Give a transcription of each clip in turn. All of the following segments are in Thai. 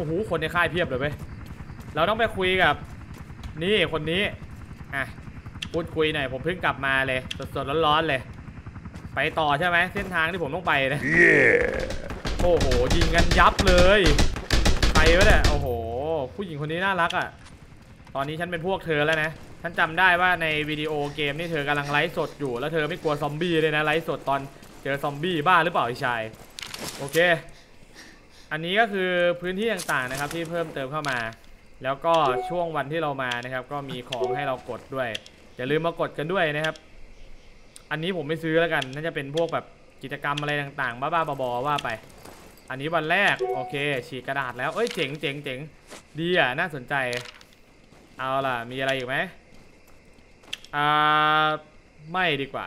โอ้โหคนในค่ายเพียบเลยเว้ยเราต้องไปคุยกับ นี่คนนี้อะพูดคุยหน่อยผมเพิ่งกลับมาเลยสดๆร้อนๆเลย ไปต่อใช่ไหมเส้นทางที่ผมต้องไปนะโอ้โหยิงกันยับเลยใครวะเนี่ยโอ้โห ผู้หญิงคนนี้น่ารักอะ ตอนนี้ฉันเป็นพวกเธอแล้วนะฉันจำได้ว่าในวิดีโอเกมนี่เธอกำลังไลฟ์สดอยู่แล้วเธอไม่กลัวซอมบี้เลยนะไลฟ์สดตอนเจอซอมบี้บ้าหรือเปล่าไอ้ชายโอเค อันนี้ก็คือพื้นที่ต่างๆนะครับที่เพิ่มเติมเข้ามา แล้วก็ช่วงวันที่เรามานะครับ ก็มีของให้เรากดด้วยอย่าลืมมากดกันด้วยนะครับ อันนี้ผมไม่ซื้อแล้วกันน่าจะเป็นพวกแบบกิจกรรมอะไรต่างๆ บ้าๆบอๆว่าไป อันนี้วันแรกโอเค ฉีกกระดาษแล้วเอ้ยเจ๋งเจ๋งเจ๋งดีอะน่าสนใจ เอาล่ะมีอะไรอีกไหมอ่าไม่ดีกว่า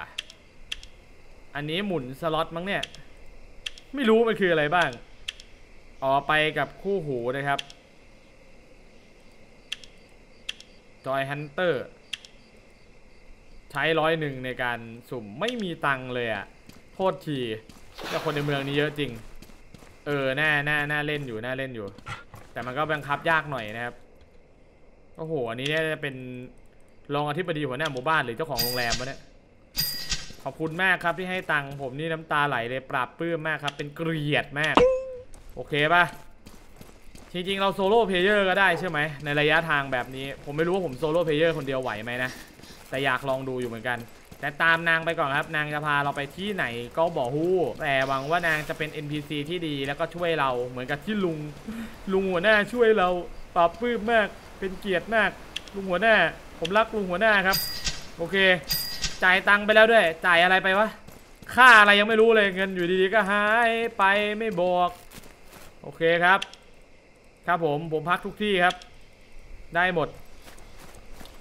อันนี้หมุนสล็อตมั้งเนี่ย ไม่รู้มันคืออะไรบ้าง อ๋อไปกับคู่หูนะครับ Joy Hunter ใช้ร้อยหนึ่งในการสุ่มไม่มีตังค์เลยอะ่ะโทษทีแต่คนในเมืองนี้เยอะจริง เออน่าน่าน่าเล่นอยู่น่าเล่นอยู่ แต่มันก็บังคับยากหน่อยนะครับโอ้โหอันนี้เนี่ยจะเป็นรองอธิบดีหัวหน้าหมู่บ้านหรือเจ้าของโรงแรมวะเนี่ยขอบคุณมากครับที่ให้ตังค์ผมนี่น้ำตาไหลเลยปราบปลื้มมากครับ เป็นเกียรติมาก โอเคป่ะจริงๆเรา solo player ก็ได้ใช่ไหมในระยะทางแบบนี้ ผมไม่รู้ว่าผม solo player คนเดียวไหวไหมนะ แต่อยากลองดูอยู่เหมือนกัน แต่ตามนางไปก่อนครับ นางจะพาเราไปที่ไหนก็บ่ฮู้ แต่หวังว่านางจะเป็น NPC ที่ดีแล้วก็ช่วยเราเหมือนกับที่ลุง ลุงหัวหน้าช่วยเราปรับปื้มมากเป็นเกียรติมาก ลุงหัวหน้า ผมรักลุงหัวหน้าครับ โอเค จ่ายตังค์ไปแล้วด้วย จ่ายอะไรไปวะค่าอะไรยังไม่รู้เลยเงินอยู่ดีๆก็หายไปไม่บอก โอเคครับ ครับผมผมพักทุกที่ครับ ได้หมด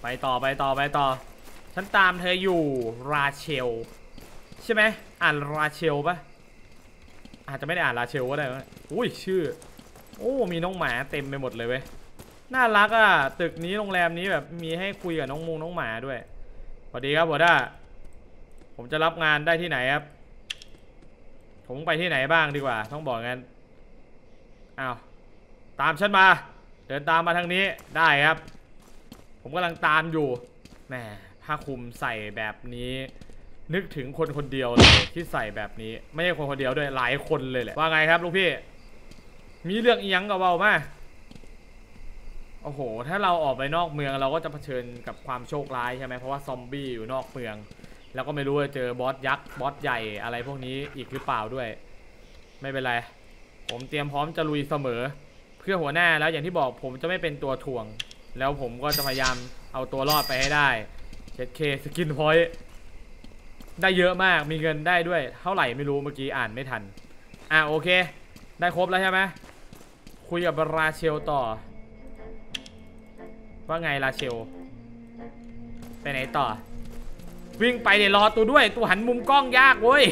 ไปต่อไปต่อไปต่อ ฉันตามเธออยู่ราเชล ใช่ไหมอ่านราเชลปะอาจจะไม่ได้อ่านราเชลก็ได้วะอุ้ยชื่อ โอ้มีน้องหมาเต็มไปหมดเลยเว้ยน่ารักอะตึกนี้โรงแรมนี้แบบมีให้คุยกับน้องมูน้องหมาด้วยสวัสดีครับหัวหน้าผมจะรับงานได้ที่ไหนครับ ผมไปที่ไหนบ้างดีกว่า ต้องบอกงั้น อ้าวตามฉันมา เดินตามมาทางนี้ได้ครับ ผมกำลังตามอยู่แหมผ้าคลุมใส่แบบนี้ นึกถึงคนคนเดียวเลยที่ใส่แบบนี้ ไม่ใช่คนคนเดียวด้วยหลายคนเลยแหละว่าไงครับลูกพี่ มีเรื่องอีหยังกับเบาไหมโอ้โห ถ้าเราออกไปนอกเมืองเราก็จะเผชิญกับความโชคร้ายใช่ไหมเพราะว่าซอมบี้อยู่นอกเมือง แล้วก็ไม่รู้จะเจอบอสยักษ์บอสใหญ่อะไรพวกนี้อีกหรือเปล่าด้วย ไม่เป็นไร ผมเตรียมพร้อมจะลุยเสมอ เพื่อหัวหน้าแล้วอย่างที่บอกผมจะไม่เป็นตัวถ่วง แล้วผมก็จะพยายามเอาตัวรอดไปให้ได้เจ็ด K skill point ได้เยอะมากมีเงินได้ด้วย เท่าไหร่ไม่รู้เมื่อกี้อ่านไม่ทัน อะโอเค ได้ครบแล้วใช่ไหมคุยกับราเชลต่อ ว่าไงราเชล ไปไหนต่อ วิ่งไปเดี๋ยวรอตูด้วยตูหันมุมกล้องยากเว้ย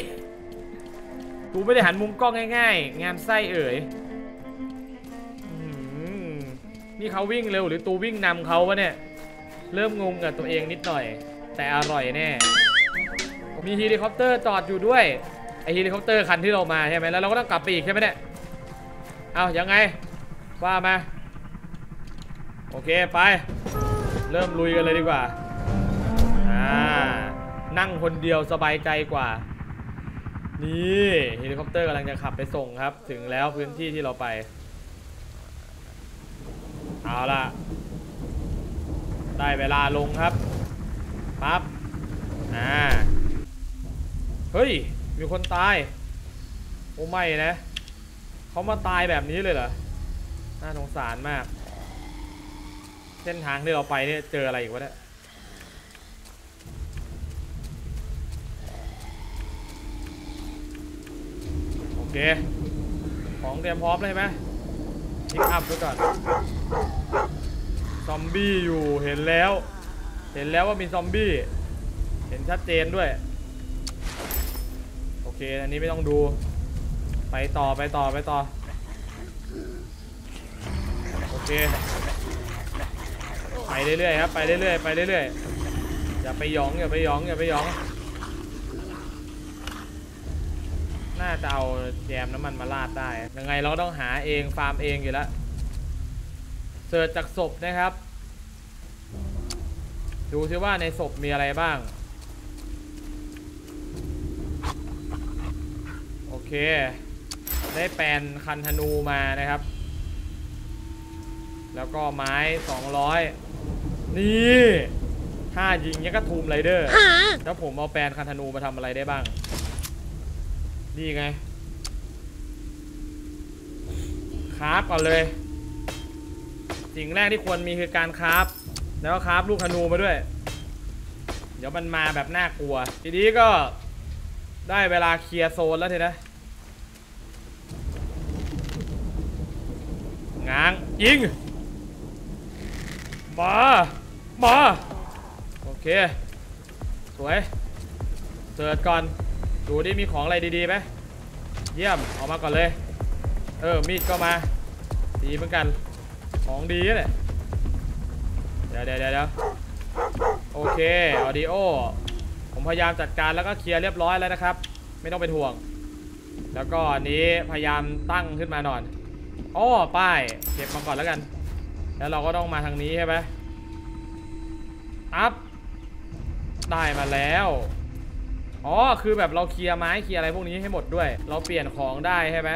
ตูไม่ได้หันมุมกล้องง่ายๆ งานไส้เอ๋ยนี่เขาวิ่งเร็วหรือตูวิ่งนำเขาวะเนี่ย เริ่มงงกับตัวเองนิดหน่อย แต่อร่อยแน่ มีเฮลิคอปเตอร์จอดอยู่ด้วยไอเฮลิคอปเตอร์คันที่เรามาใช่ไหมแล้วเราก็ต้องกลับไปอีกใช่ไหมเนี่ย เอายังไง ว่ามา โอเคไป เริ่มลุยกันเลยดีกว่า อ่า นั่งคนเดียวสบายใจกว่า นี่เฮลิคอปเตอร์กำลังจะขับไปส่งครับ ถึงแล้วพื้นที่ที่เราไป เอาล่ะ ได้เวลาลงครับปั๊บอ่าเฮ้ย มีคนตาย โอ้ไม่นะเขามาตายแบบนี้เลยเหรอ น่าสงสารมาก เส้นทางที่เราไปเนี่ยเจออะไรอีกวะเนี่ย เค ของเตรียมพร้อมเลยไหมพิกอัพไว้ก่อน ซอมบี้อยู่เห็นแล้ว เห็นแล้วว่ามีซอมบี้ เห็นชัดเจนด้วย โอเค อันนี้ไม่ต้องดู ไปต่อไปต่อไปต่อ โอเค ไปเรื่อยๆครับ ไปเรื่อยๆ ไปเรื่อยๆ อย่าไปหยองอย่าไปหยองอย่าไปหยอง น่าจะเอาแยมน้ำมันมาราดได้ ยังไงเราก็ต้องหาเองฟาร์มเองอยู่แล้วเสิร์ชจากศพนะครับ ดูซิว่าในศพมีอะไรบ้าง โอเค ได้แปลนคันธนูมานะครับ แล้วก็ไม้ 200 นี่ถ้ายิงยังก็ทูมไรเดอร์ แล้วผมเอาแปลนคันธนูมาทำอะไรได้บ้าง นี่ไงคราฟก่อนเลย สิ่งแรกที่ควรมีคือการคราฟแล้วก็คราฟลูกธนูมาด้วย เดี๋ยวมันมาแบบน่ากลัว ทีนี้ก็ได้เวลาเคลียร์โซนแล้วทีนะง้างยิงมามาโอเค สวย search ก่อน ดูดิมีของอะไรดีๆไหมเยี่ยมออกมาก่อนเลย เออมีดก็มาดีเหมือนกันของดีเลยเดี๋ยวเดี๋ยวเดี๋ยวเดี๋ยวโอเค audio ผมพยายามจัดการแล้วก็เคลียร์เรียบร้อยแล้วนะครับ ไม่ต้องเป็นห่วง แล้วก็อันนี้พยายามตั้งขึ้นมาหน่อยอ้อป้ายเก็บมาก่อนแล้วกัน แล้วเราก็ต้องมาทางนี้ใช่ไหมอัพได้มาแล้ว อ๋อ คือแบบเราเคลียร์ไม้เคลียร์อะไรพวกนี้ให้หมดด้วย เราเปลี่ยนของได้ใช่ไหม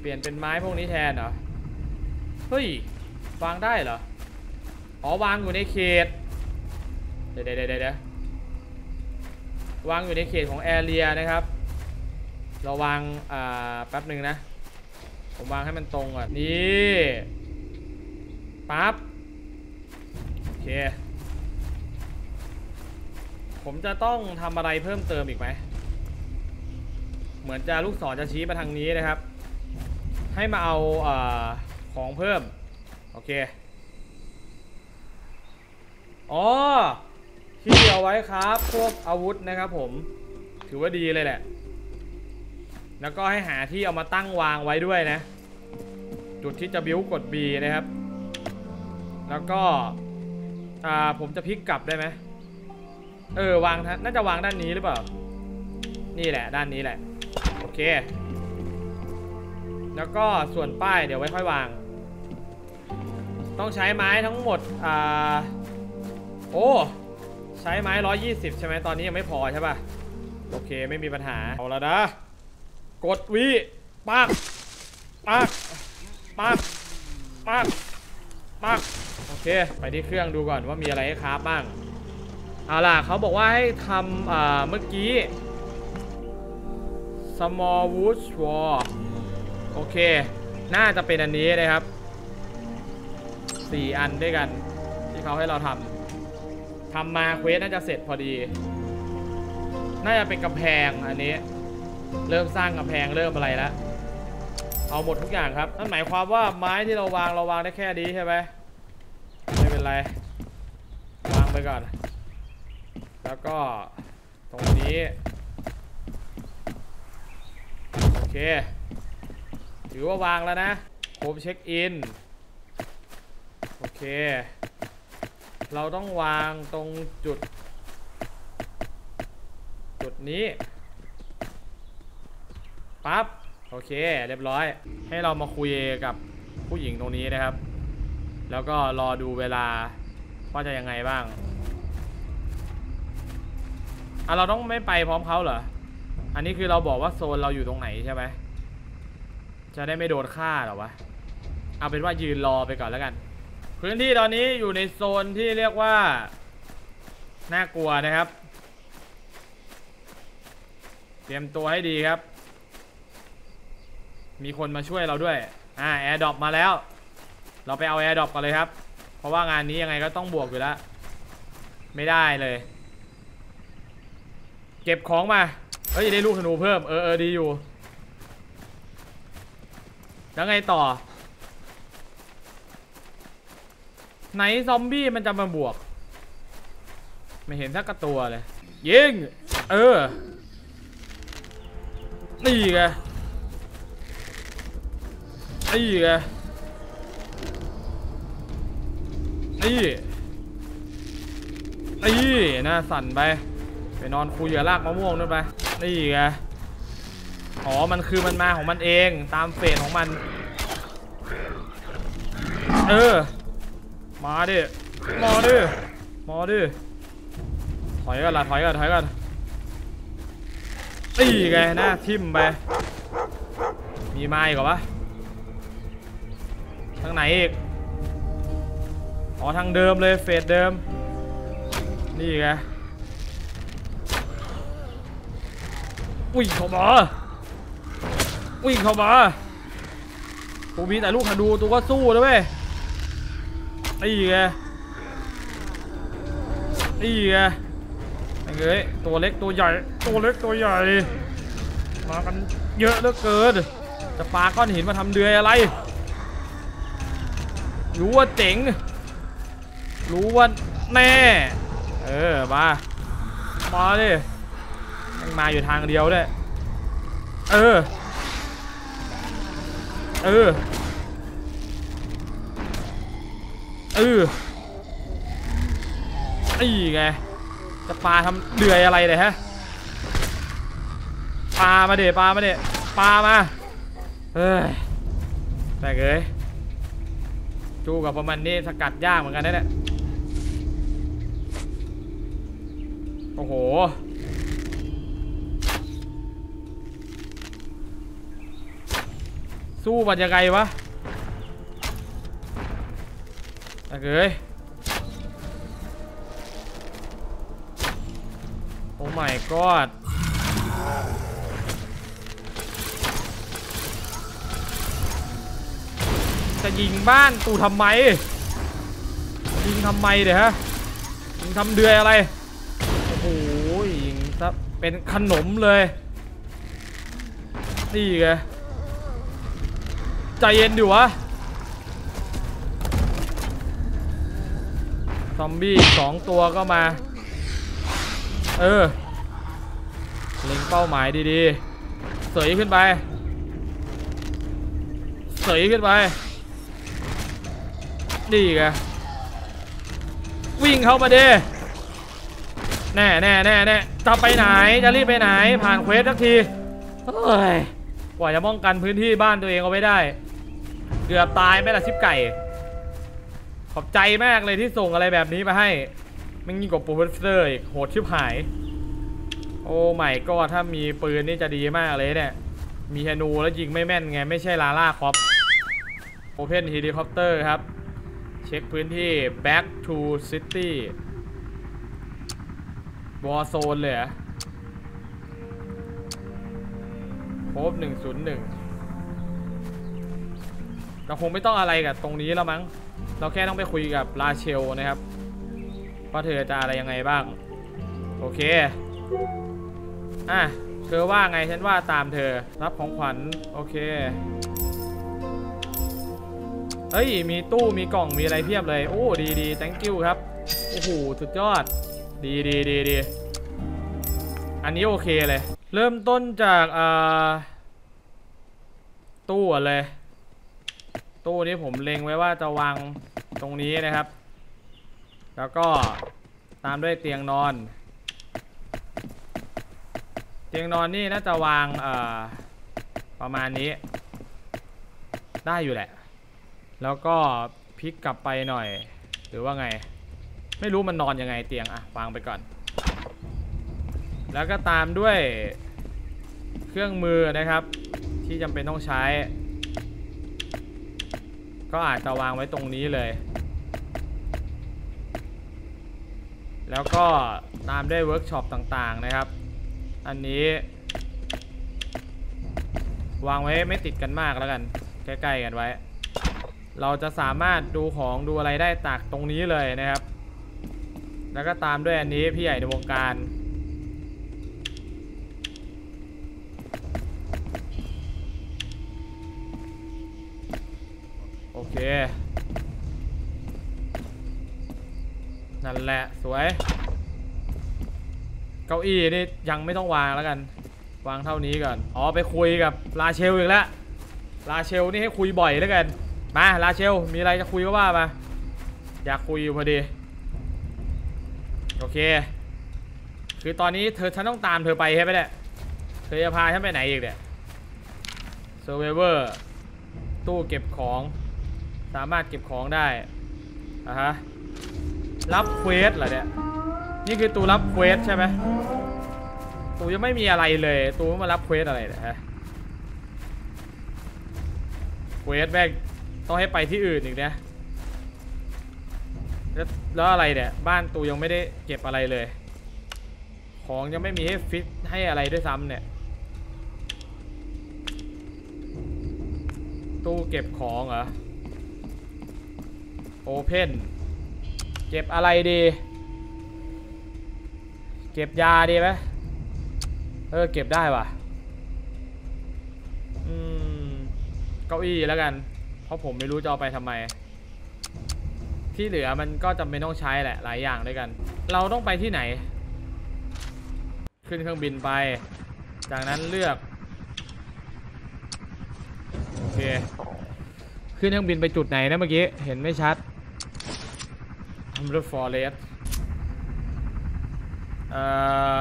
เปลี่ยนเป็นไม้พวกนี้แทนเหรอ เฮ้ย วางได้เหรอ อ๋อ วางอยู่ในเขต เดี๋ยวเดี๋ยวเดี๋ยววางอยู่ในเขตของแอเรียนะครับ เราวางอ่าแป๊บหนึ่งนะ ผมวางให้มันตรงก่อน นี่ ปั๊บ โอเค ผมจะต้องทำอะไรเพิ่มเติมอีกไหม เหมือนจะลูกศรจะชี้มาทางนี้นะครับ ให้มาเอาอาของเพิ่ม โอเค อ๋อ ที่เอาไว้ครับ พวกอาวุธนะครับผม ถือว่าดีเลยแหละ แล้วก็ให้หาที่เอามาตั้งวางไว้ด้วยนะ จุดที่จะบิ้วกด B นะครับ แล้วก็ผมจะพลิกกลับได้ไหม เออวางทาน่าจะวางด้านนี้หรือเปล่า นี่แหละ ด้านนี้แหละ โอเค แล้วก็ส่วนป้ายเดี๋ยวไว้ค่อยวาง ต้องใช้ไม้ทั้งหมด อ่า โอ้ ใช้ไม้ 120 ใช่ไหมตอนนี้ยังไม่พอใช่ป่ะ โอเคไม่มีปัญหา เอาละนะ กดวิปักปักปักปักปักโอเค ไปที่เครื่องดูก่อนว่ามีอะไรให้คราฟบ้าง เอาล่ะเขาบอกว่าให้ทำเมื่อกี้ small wood sword โอเค น่าจะเป็นอันนี้นะครับ 4 อันด้วยกัน ที่เขาให้เราทำทำมาเควสน่าจะเสร็จพอดี น่าจะเป็นกำแพงอันนี้ เริ่มสร้างกำแพงเริ่มอะไรแล้ว เอาหมดทุกอย่างครับ นั่นหมายความว่าไม้ที่เราวางเราวางได้แค่นี้ใช่ไหมไม่เป็นไร วางไปก่อน แล้วก็ตรงนี้ โอเค ถือว่าวางแล้วนะผมเช็คอิน โอเค เราต้องวางตรงจุด จุดนี้ ปั๊บ โอเค เรียบร้อย ให้เรามาคุยกับผู้หญิงตรงนี้นะครับ แล้วก็รอดูเวลาว่าจะยังไงบ้าง อะเราต้องไม่ไปพร้อมเขาเหรอ อันนี้คือเราบอกว่าโซนเราอยู่ตรงไหนใช่ไหมจะได้ไม่โดนฆ่าหรอวะ เอาเป็นว่ายืนรอไปก่อนแล้วกัน พื้นที่ตอนนี้อยู่ในโซนที่เรียกว่า น่ากลัวนะครับ เตรียมตัวให้ดีครับ มีคนมาช่วยเราด้วย อ่า airdrop มาแล้ว เราไปเอา airdrop กันเลยครับ เพราะว่างานนี้ยังไงก็ต้องบวกอยู่แล้ว ไม่ได้เลย เก็บของมาเฮ้ยได้ลูกธนูเพิ่มเออเออดีอยู่ แล้วไงต่อ ไหนซอมบี้มันจะมาบวก ไม่เห็นสักกระตัวเลย ยิง เออ นี่ไงนี่ไงนี่นี่น้าสั่นไป ไปนอนคุยกับรากมะม่วงด้วยไป นี่ไง อ๋อ มันคือมันมาของมันเองตามเฟสของมัน เออ มาดิ มาดิ มาดิ ถอยกันละถอยกันถอยกันตีไงหน้าทิ่มไป มีไม้ก่อนปะทางไหนอีก อ๋อทางเดิมเลยเฟสเดิม นี่ไง วิ่งเข้ามาวิ่งเข้ามากูมีแต่ลูกธนูตัวก็สู้นะเว้ยนี่ไงนี่ไงไอ้เอ้ยตัวเล็กตัวใหญ่ ตัวเล็กตัวใหญ่ มากันเยอะเหลือเกิน จะปาก้อนหินมาทำเดือยอะไร รู้ว่าเจ๋ง รู้ว่าแน่ เออ มา มาดิ ยังมาอยู่ทางเดียวด้วยเออ เออ เออไอ้ไง จะปลาทำเดือยอะไรเนี่ยฮะ ปลามาเดปลามาเดปลามา เฮ้ยแตกเลยจูกับประมาณนี้สกัดยากเหมือนกันนะเนี่ยโอ้โห สู้มันยังไงวะตะเกยโอ้ my god จะยิงบ้านตูทำไม ยิงทำไมเดี๋ยวฮะ ยิงทำเดือยอะไร โอ้โหยิงซะเป็นขนมเลย นี่ไง ใจเย็นดิวะ ซอมบี้สองตัวก็มา เออ เล็งเป้าหมายดีๆ เสยขึ้นไป เสยขึ้นไปนี่ไงวิ่งเข้ามาเด้แน่แน่แน่แน่จะไปไหน จะรีบไปไหน ผ่านเควสสักทีเฮ้ยกว่าจะป้องกันพื้นที่บ้านตัวเองเอาไว้ได้ เกือบตายไหม่ละชิบไก่ ขอบใจมากเลยที่ส่งอะไรแบบนี้มาให้มันยิ่งกว่าโปรเฟสเซอร์โหดชิบหาย โอ้ไม่ก็ถ้ามีปืนนี่จะดีมากเลยเนี่ย มีธนูแล้วยิงไม่แม่นไง ไม่ใช่ลาล่าคอปโอเพนเฮลิคอปเตอร์ครับ เช็คพื้นที่ back to city war zone เลยเหรอะโคบ101 เราคงไม่ต้องอะไรกับตรงนี้แล้วมั้ง เราแค่ต้องไปคุยกับราเชลนะครับว่าเธอจะอะไรยังไงบ้าง โอเค อะ เธอว่าไงฉันว่าตามเธอ รับของขวัญ โอเค เฮ้ย มีตู้ มีกล่อง มีอะไรเพียบเลย โอ้ ดีดี thank you ครับ โอ้โห สุดยอด ดีดีดีดี อันนี้โอเคเลย เริ่มต้นจากอ่าตู้อนเลย ตู้นี้ผมเล็งไว้ว่าจะวางตรงนี้นะครับ แล้วก็ตามด้วยเตียงนอน เตียงนอนนี่น่าจะวางประมาณนี้ ได้อยู่แหละ แล้วก็พลิกกลับไปหน่อย หรือว่าไง ไม่รู้มันนอนยังไงเตียงอะวางไปก่อน แล้วก็ตามด้วยเครื่องมือนะครับ ที่จำเป็นต้องใช้ ก็อาจจะวางไว้ตรงนี้เลย แล้วก็ตามด้วยเวิร์กช็อปต่างๆนะครับ อันนี้ วางไว้ไม่ติดกันมากแล้วกัน ใกล้ๆกันไว้ เราจะสามารถดูของดูอะไรได้จากตรงนี้เลยนะครับ แล้วก็ตามด้วยอันนี้พี่ใหญ่ในวงการ เค นั่นแหละสวย เก้าอี้นี่ยังไม่ต้องวางแล้วกัน วางเท่านี้ก่อน อ๋อไปคุยกับลาเชลอีกแล้ว ลาเชลนี่ให้คุยบ่อยแล้วกัน มาลาเชลมีอะไรจะคุยก็ว่ามา อยากคุยอยู่พอดี โอเค คือตอนนี้เธอฉันต้องตามเธอไปใช่ไหมเนี่ย เธอจะพาฉันไปไหนอีกเนี่ย survivor ตู้เก็บของ สามารถเก็บของได้อะฮะรับ quest เหรอเนี่ยนี่คือตูรับ quest ใช่ไหมตูยังไม่มีอะไรเลยตูมารับ quest อะไรเนี่ยฮะ quest แม่งต้องให้ไปที่อื่นอีกนะแล้วแล้วอะไรเนี่ยบ้านตูยังไม่ได้เก็บอะไรเลย ของยังไม่มีให้ฟิตให้อะไรด้วยซ้ำเนี่ยตู้เก็บของเหรอ โอเพนเก็บอะไรดี เก็บยาดีไหมเออเก็บได้ว่ะอืมเก้าอี้แล้วกัน เพราะผมไม่รู้จะเอาไปทำไม ที่เหลือมันก็จำเป็นต้องใช้แหละหลายอย่างด้วยกัน เราต้องไปที่ไหน ขึ้นเครื่องบินไป จากนั้นเลือกโอเคขึ้นเครื่องบินไปจุดไหนนะเมื่อกี้ เห็นไม่ชัด a m b e Forest เอ่อ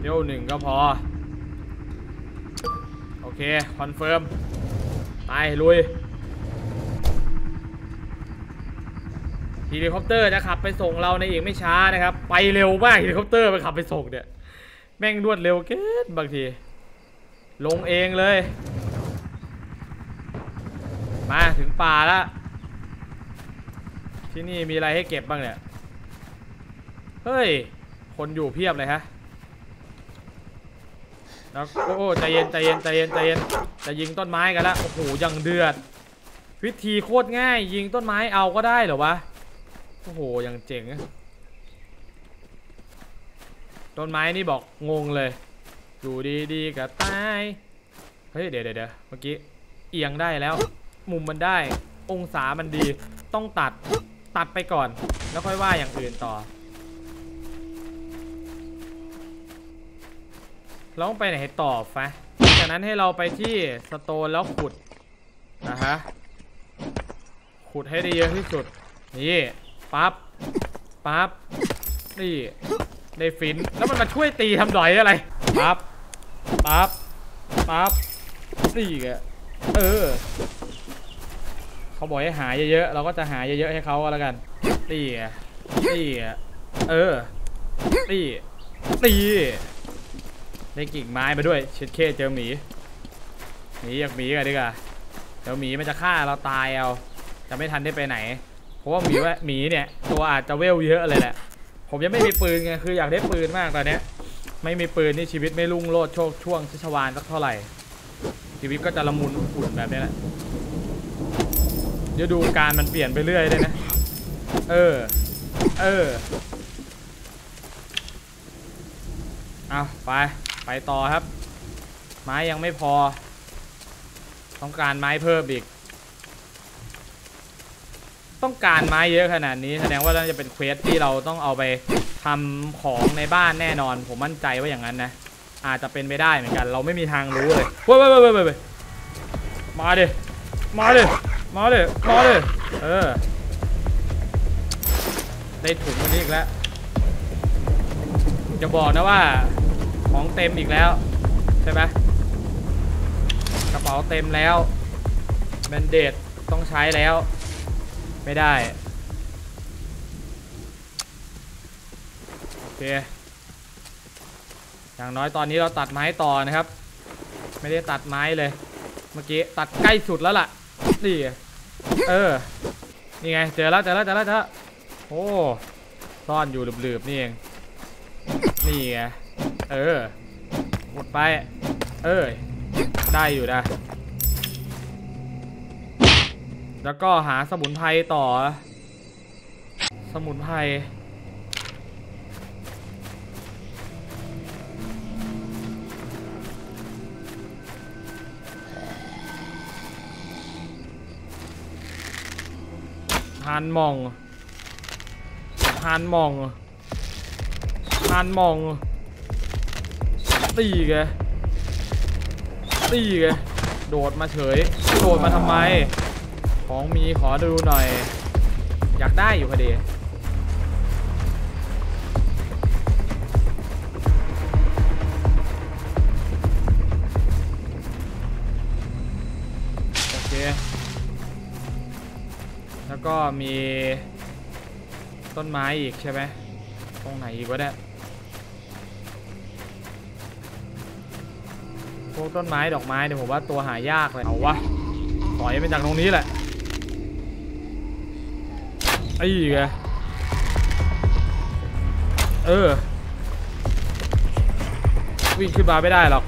เดี๋ยวหนึ่งก็พอ โอเค confirm ไป ลุยเฮลิคอปเตอร์จะขับไปส่งเราในอีกไม่ช้านะครับ ไปเร็วมากเฮลิคอปเตอร์ไปขับไปส่งเนี่ย แม่งรวดเร็วเกินบางที ลงเองเลย ถึงป่าแล้วที่นี่มีอะไรให้เก็บบ้างเนี่ย เฮ้ย คนอยู่เพียบเลยฮะแล้วโอ้โอ้ใจเย็นใจเย็นใจเย็นใจเย็นจะยิงต้นไม้กันแล้วโอ้โหยังเดือด วิธีโคตรง่าย ยิงต้นไม้เอาก็ได้เหรอวะ โอ้โหยังเจ๋งต้นไม้นี่บอกงงเลย อยู่ดีๆกับตาย เฮ้ย เดี๋ยวเดี๋ยวเมื่อกี้เอียงได้แล้ว มุมมันได้ องศามันดี ต้องตัดตัดไปก่อน แล้วค่อยว่าอย่างอื่นต่อเราต้องไปไหนต่อฟะจากนั้นให้เราไปที่สโตนแล้วขุดนะฮะขุดให้ได้เยอะที่สุด นี่ปั๊บปั๊บนี่ได้ฟิน แล้วมันมาช่วยตีทำดอยอะไรปั๊บปั๊บปั๊บนี่แกเออ เขาบอกให้หาเยอะๆ เราก็จะหาเยอะๆให้เขาแล้วกันนี่ไงนี่ไงเออนี่นี่ได้กิ่งไม้มาด้วยเช็ดเคเจอหมีหมีอยากหมีกันดีกว่าเดี๋ยวหมีมันจะฆ่าเราตายเอาจะไม่ทันได้ไปไหน เพราะว่าหมีว่าหมีเนี่ยตัวอาจจะเวลเยอะเลยแหละ ผมยังไม่มีปืนไงคืออยากได้ปืนมากตอนเนี้ยไม่มีปืนนี่ชีวิตไม่รุ่งโรจน์โชคช่วงชิชวานสักเท่าไหร่ชีวิตก็จะละมุนอุ่นแบบนี้แหละ เดี๋ยวดูการมันเปลี่ยนไปเรื่อยเลยนะ เออ เออ เอาไป ไปต่อครับ ไม้ยังไม่พอ ต้องการไม้เพิ่มอีก ต้องการไม้เยอะขนาดนี้แสดงว่าน่าจะเป็นเควสที่เราต้องเอาไปทำของในบ้านแน่นอน ผมมั่นใจว่าอย่างนั้นนะ อาจจะเป็นไปได้เหมือนกัน เราไม่มีทางรู้เลยเว้ยเว้ยเว้ยเว้ยเว้ยมาดิมาดิ มาดิมาดิเออได้ถุงวันนี้อีกแล้ว จะบอกนะว่า ของเต็มอีกแล้ว ใช่ไหมกระเป๋าเต็มแล้วแบนเดดต้องใช้แล้ว ไม่ได้ โอเค อย่างน้อยตอนนี้เราตัดไม้ต่อนะครับ ไม่ได้ตัดไม้เลย เมื่อกี้ตัดใกล้สุดแล้วล่ะ นี่ เออ นี่ไง เจอแล้วเจอแล้วเจอแล้วเจอแล้วโอ้ซ่อนอยู่หลืบๆนี่เอง นี่ไง เออหมดไป เออ ได้อยู่นะ แล้วก็หาสมุนไพรต่อ สมุนไพรานมองหานมองหานมอง ตีแกตีแกโดดมาเฉย โดดมาทำไม ของมีขอดูหน่อย อยากได้อยู่พอดี ก็มีต้นไม้อีกใช่ไหมตรงไหนอีกวะเนี่ยพวกต้นไม้ดอกไม้เนี่ยผมว่าตัวหายากเลยเอาวะปล่อยไปจากตรงนี้แหละไอ้ไงเออวิ่งขึ้นมาไม่ได้หรอก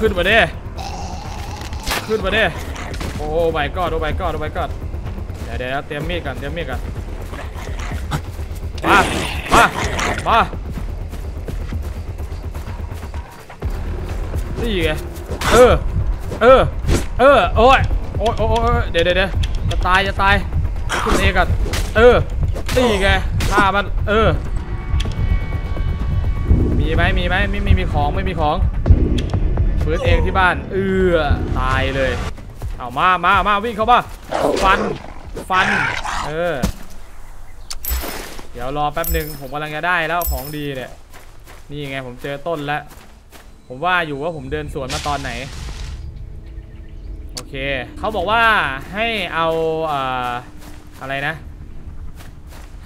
ขึ้นมาเดิขึ้นมาเดิโอ้ใบกอดโอ้ใบกอดโอ้ใบกอดเดี๋ยวเดี๋ยวเตรียมมีดกันเตรียมมีดกันมามามานี่ไงเออเออเออโอ้ยโอ้ยโอ้ยโอ้ยเดี๋ยวเดี๋ยวเดี๋ยวจะตายจะตายขึ้นเองกันเออนี่ไงฆ่ามันเออมีไหมมีไหมไม่ไม่มีของไม่มีของ ฟื้นเองที่บ้าน เออตายเลย เอามามามาวิ่งเข้ามาฟัน ฟัน เออ เดี๋ยวรอแป๊บหนึ่งผมกำลังจะได้แล้วของดีเนี่ย นี่ไงผมเจอต้นแล้ว ผมว่าอยู่ว่าผมเดินสวนมาตอนไหน โอเค เขาบอกว่าให้เอาอ่าอะไรนะ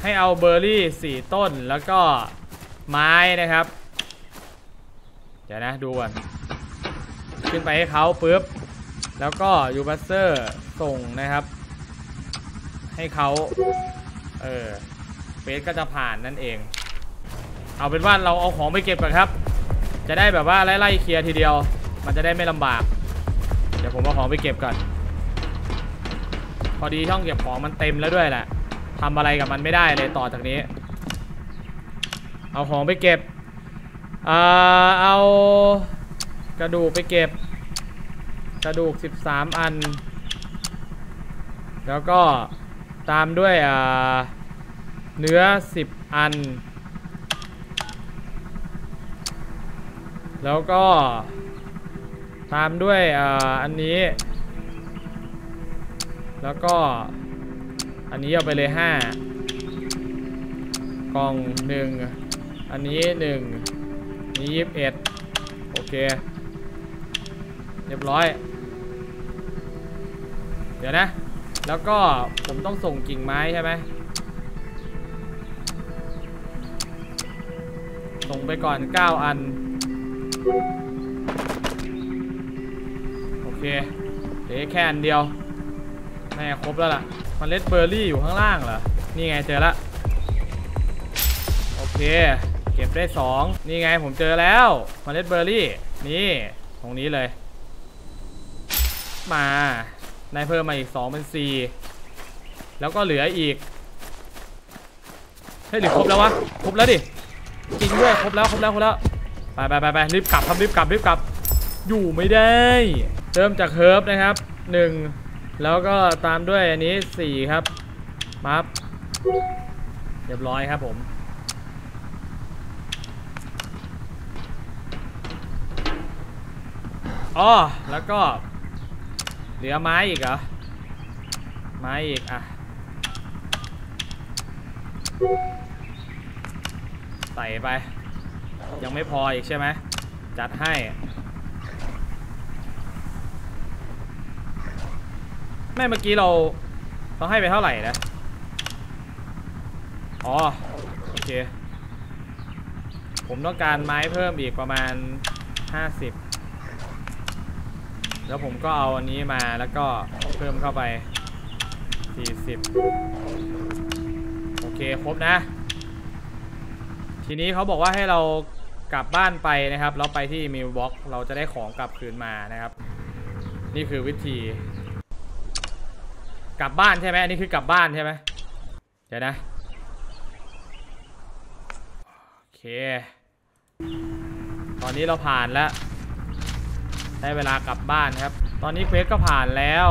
ให้เอาเบอร์รี่สี่ต้นแล้วก็ไม้นะครับ เดี๋ยวนะดูก่อน ขึ้นไปให้เขาปุ๊บ แล้วก็ยูบัสเซอร์ส่งนะครับ ให้เขาเออเฟสก็จะผ่านนั่นเอง เอาเป็นว่าเราเอาของไปเก็บก่อนครับ จะได้แบบว่าไล่ๆเคลียร์ทีเดียว มันจะได้ไม่ลำบาก เดี๋ยวผมเอาของไปเก็บก่อน พอดีช่องเก็บของมันเต็มแล้วด้วยแหละทำอะไรกับมันไม่ได้เลยต่อจากนี้ เอาของไปเก็บอ่าเอา กระดูกไปเก็บ กระดูก 13 อัน แล้วก็ตามด้วยเนื้อ 10 อัน แล้วก็ตามด้วยอ,อันนี้ แล้วก็อันนี้เอาไปเลย 5 กล่อง 1 อันนี้ 1 นี้ 21 โอเค เรียบร้อย เดี๋ยวนะ แล้วก็ผมต้องส่งกิ่งไม้ใช่ไหมส่งไปก่อน 9 อัน โอเคเหลือแค่อันเดียวแม่ครบแล้วล่ะมันเล็ดเบอร์รี่อยู่ข้างล่างเหรอ นี่ไงเจอละโอเค เก็บได้ 2 นี่ไงผมเจอแล้วมันเล็ดเบอร์รี่ นี่ ตรงนี้เลย มาได้เพิ่มมาอีก2เป็น4แล้วก็เหลืออีกเฮ้ยหรือครบแล้ววะครบแล้วดิจริงด้วยครบแล้วครบแล้วครบแล้วไปไปไปไปรีบกลับครับรีบกลับรีบกลับ อยู่ไม่ได้เริ่มจากเฮิร์บนะครับ1แล้วก็ตามด้วยอันนี้4ครับมัฟเรียบร้อยครับผมอ๋อแล้วก็ เหลือไม้อีกเหรอ ไม้อีกอะ ใส่ไป ยังไม่พออีกใช่ไหม จัดให้แม่เมื่อกี้เราเราให้ไปเท่าไหร่นะ อ๋อ โอเค ผมต้องการไม้เพิ่มอีกประมาณ 50 แล้วผมก็เอาอันนี้มาแล้วก็เพิ่มเข้าไป 40 โอเคครบนะ ทีนี้เขาบอกว่าให้เรากลับบ้านไปนะครับเราไปที่ mailbox เราจะได้ของกลับคืนมานะครับ นี่คือวิธี กลับบ้านใช่ไหมอันนี้คือกลับบ้านใช่ไหมเดี๋ยวนะโอเค ตอนนี้เราผ่านแล้ว ได้เวลากลับบ้านครับ ตอนนี้ quest ก็ผ่านแล้ว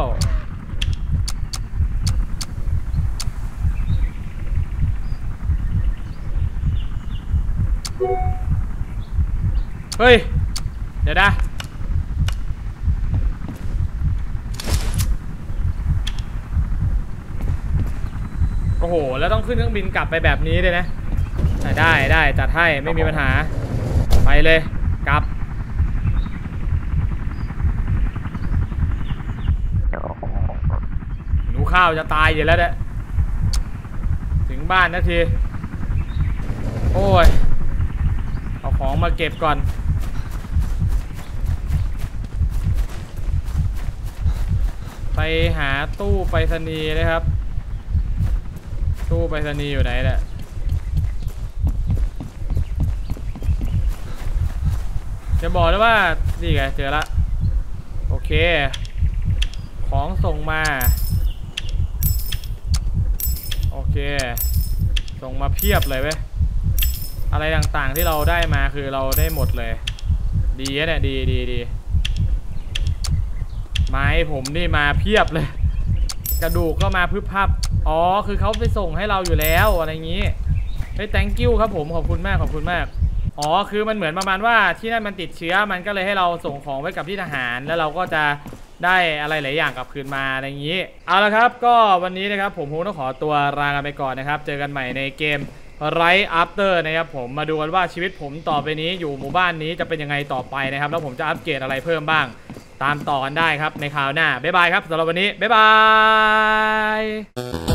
เฮ้ย เดี๋ยวนะโอ้โห แล้วต้องขึ้นเครื่องบินกลับไปแบบนี้เลยนะอะได้ได้จัดให้ไม่มีปัญหา ไปเลย กลับ หนู ข้าวจะตายอยู่แล้วเนี่ยถึงบ้านนาที โอ้ย เอาของมาเก็บก่อน ไปหาตู้ไปรษณีย์นะครับ ตู้ไปรษณีย์อยู่ไหนเนี่ยจะบอกเลยว่า นี่ไง เจอละ โอเค ของส่งมา โอเค ส่งมาเพียบเลยเว้ย อะไรต่างๆที่เราได้มาคือเราได้หมดเลย ดีเนี่ยดีดีดีไม้ผมนี่มาเพียบเลย กระดูกก็มาพึบพับ อ๋อ คือเขาไปส่งให้เราอยู่แล้วอะไรอย่างนี้ เฮ้ย thank you ครับผมขอบคุณมากขอบคุณมาก อ๋อ คือมันเหมือนประมาณว่าที่นั่นมันติดเชื้อมันก็เลยให้เราส่งของไว้กับที่ทหารแล้วเราก็จะ ได้อะไรหลายอย่างกลับคืนมาอะไรอย่างนี้ เอาละครับ ก็วันนี้นะครับผมคงต้องขอตัวลากันไปก่อนนะครับ เจอกันใหม่ในเกม LifeAfter นะครับผมมาดูกันว่าชีวิตผมต่อไปนี้อยู่หมู่บ้านนี้จะเป็นยังไงต่อไปนะครับ แล้วผมจะอัปเกรดอะไรเพิ่มบ้าง ตามต่อกันได้ครับในคราวหน้า บ๊ายบายครับสำหรับวันนี้ บ๊ายบาย